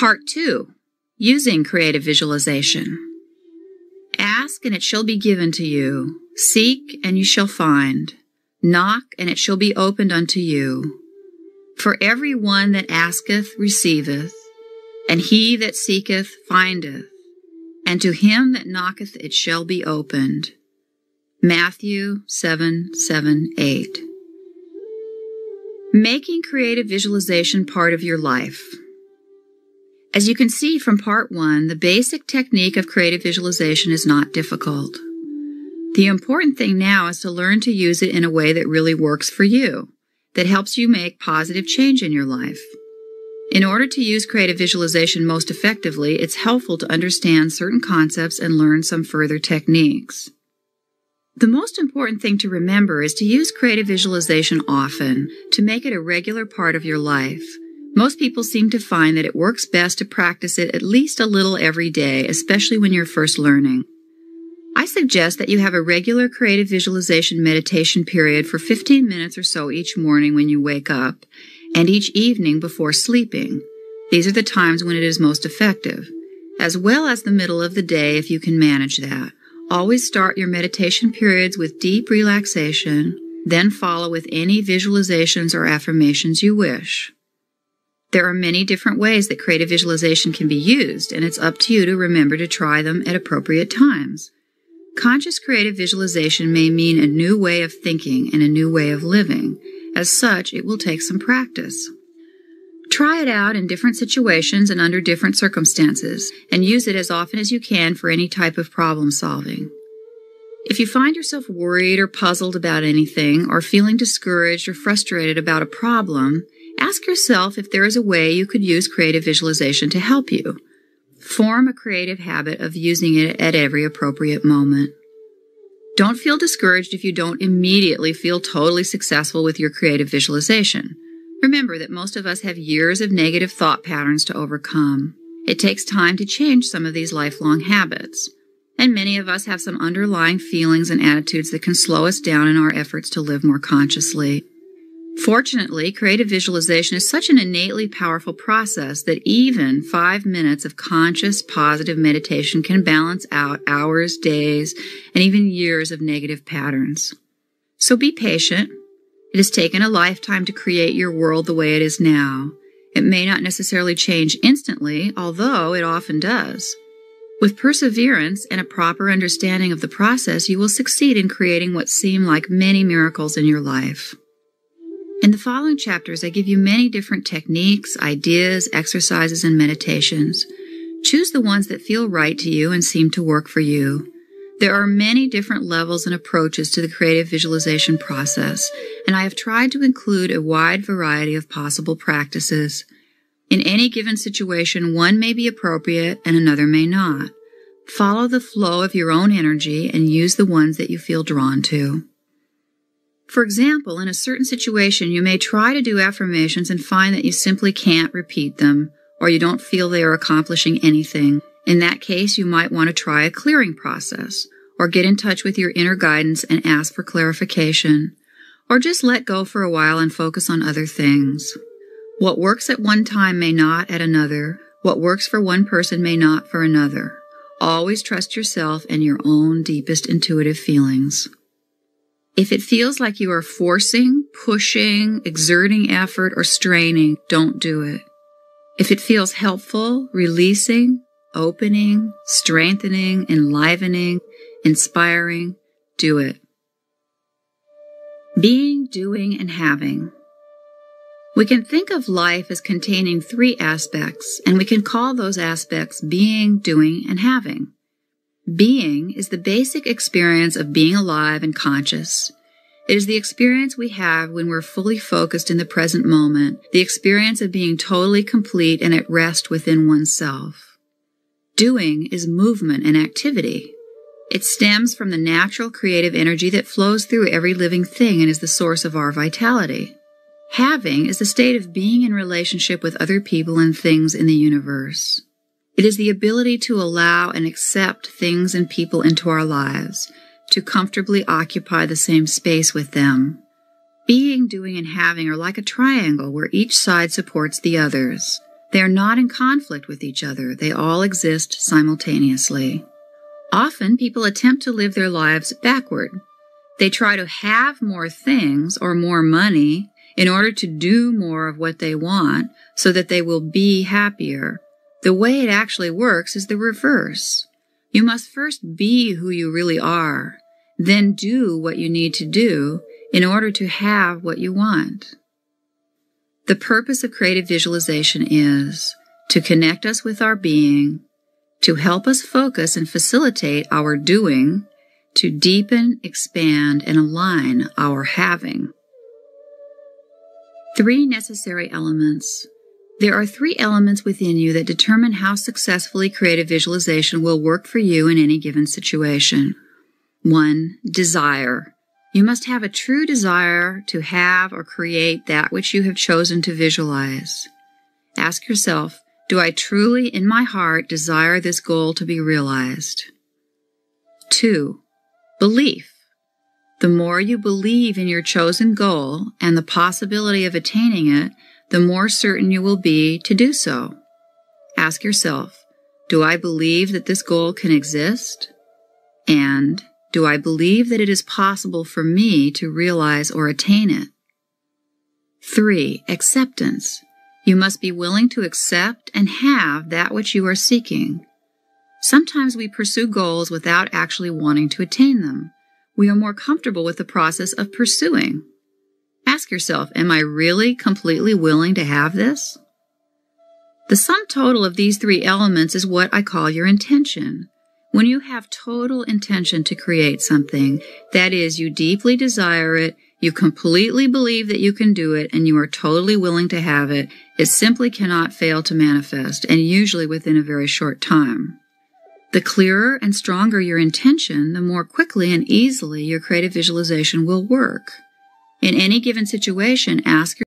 Part 2 Using Creative Visualization. Ask and it shall be given to you. Seek and you shall find. Knock and it shall be opened unto you. For every one that asketh receiveth, and he that seeketh findeth, and to him that knocketh it shall be opened. Matthew 7 7 8. Making creative visualization part of your life. As you can see from part one, the basic technique of creative visualization is not difficult. The important thing now is to learn to use it in a way that really works for you, that helps you make positive change in your life. In order to use creative visualization most effectively, it's helpful to understand certain concepts and learn some further techniques. The most important thing to remember is to use creative visualization often, to make it a regular part of your life. Most people seem to find that it works best to practice it at least a little every day, especially when you're first learning. I suggest that you have a regular creative visualization meditation period for 15 minutes or so each morning when you wake up and each evening before sleeping. These are the times when it is most effective, as well as the middle of the day if you can manage that. Always start your meditation periods with deep relaxation, then follow with any visualizations or affirmations you wish. There are many different ways that creative visualization can be used, and it's up to you to remember to try them at appropriate times. Conscious creative visualization may mean a new way of thinking and a new way of living. As such, it will take some practice. Try it out in different situations and under different circumstances, and use it as often as you can for any type of problem solving. If you find yourself worried or puzzled about anything, or feeling discouraged or frustrated about a problem, Ask yourself if there is a way you could use creative visualization to help you. Form a creative habit of using it at every appropriate moment. Don't feel discouraged if you don't immediately feel totally successful with your creative visualization. Remember that most of us have years of negative thought patterns to overcome. It takes time to change some of these lifelong habits. And many of us have some underlying feelings and attitudes that can slow us down in our efforts to live more consciously. Fortunately, creative visualization is such an innately powerful process that even five minutes of conscious, positive meditation can balance out hours, days, and even years of negative patterns. So be patient. It has taken a lifetime to create your world the way it is now. It may not necessarily change instantly, although it often does. With perseverance and a proper understanding of the process, you will succeed in creating what seem like many miracles in your life. In the following chapters, I give you many different techniques, ideas, exercises, and meditations. Choose the ones that feel right to you and seem to work for you. There are many different levels and approaches to the creative visualization process, and I have tried to include a wide variety of possible practices. In any given situation, one may be appropriate and another may not. Follow the flow of your own energy and use the ones that you feel drawn to. For example, in a certain situation, you may try to do affirmations and find that you simply can't repeat them, or you don't feel they are accomplishing anything. In that case, you might want to try a clearing process, or get in touch with your inner guidance and ask for clarification, or just let go for a while and focus on other things. What works at one time may not at another. What works for one person may not for another. Always trust yourself and your own deepest intuitive feelings. If it feels like you are forcing, pushing, exerting effort, or straining, don't do it. If it feels helpful, releasing, opening, strengthening, enlivening, inspiring, do it. Being, doing, and having. We can think of life as containing three aspects, and we can call those aspects being, doing, and having. Being is the basic experience of being alive and conscious. It is the experience we have when we're fully focused in the present moment, the experience of being totally complete and at rest within oneself. Doing is movement and activity. It stems from the natural creative energy that flows through every living thing and is the source of our vitality. Having is the state of being in relationship with other people and things in the universe. It is the ability to allow and accept things and people into our lives, to comfortably occupy the same space with them. Being, doing, and having are like a triangle where each side supports the others. They are not in conflict with each other. They all exist simultaneously. Often people attempt to live their lives backward. They try to have more things or more money in order to do more of what they want so that they will be happier. The way it actually works is the reverse. You must first be who you really are, then do what you need to do in order to have what you want. The purpose of creative visualization is to connect us with our being, to help us focus and facilitate our doing, to deepen, expand, and align our having. Three necessary elements. There are three elements within you that determine how successfully creative visualization will work for you in any given situation. One, desire. You must have a true desire to have or create that which you have chosen to visualize. Ask yourself, do I truly in my heart desire this goal to be realized? Two, belief. The more you believe in your chosen goal and the possibility of attaining it, the more certain you will be to do so. Ask yourself, do I believe that this goal can exist? And do I believe that it is possible for me to realize or attain it? 3. Acceptance. You must be willing to accept and have that which you are seeking. Sometimes we pursue goals without actually wanting to attain them we are more comfortable with the process of pursuing. Ask yourself, am I really completely willing to have this? The sum total of these three elements is what I call your intention. When you have total intention to create something, that is, you deeply desire it, you completely believe that you can do it, and you are totally willing to have it, it simply cannot fail to manifest, and usually within a very short time. The clearer and stronger your intention, the more quickly and easily your creative visualization will work. In any given situation, ask